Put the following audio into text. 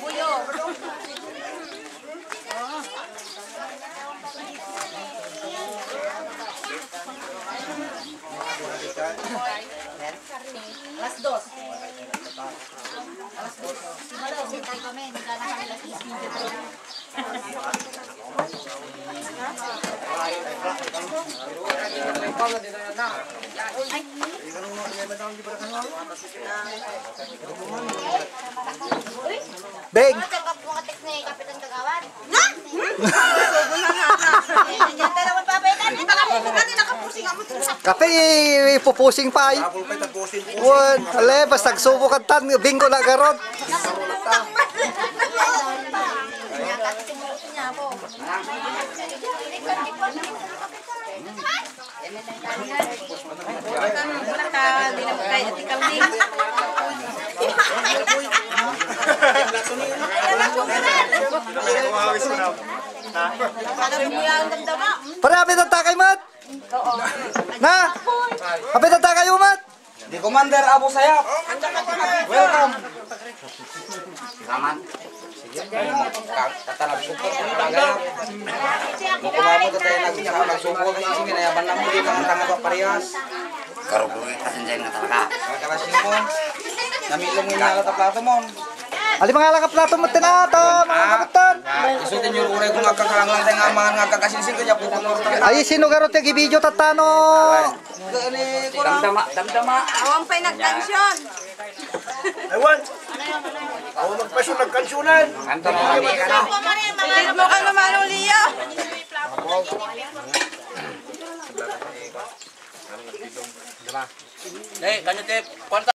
Buyo. Las dos. Las dos. Wala, sintay kami. Hindi na kami las 15. Big! Kape pupusing pa ay. Wan, ale basta subo ka tan bingko na garot. Tang Para apit ang takay mat. Na? Apit ang takay umat. Di Commander Abu Sayyaf. Welcome. Tatanap support ko talaga. To tayo nagsama nagsupport kasi minayaban namin dito ang tanga pa parehas. Karo ko kasanjay nga talaga. Kakalas mo. Namilong yung nakataplato mo. Ali mga lakap plato mo tinata, mga kapitan. Isutin yung uray kung tayo nga mga nga kanya po kumor Ay, sino garot yung ibidyo tatano? Ko lang. Damdama, damdama. Awang pa'y nagtansyon. Ewan! Ako magpasyon nagkansunan! Kanto mo kami ka no. Pilit mo ka naman, Nih, kanya tip, kontak.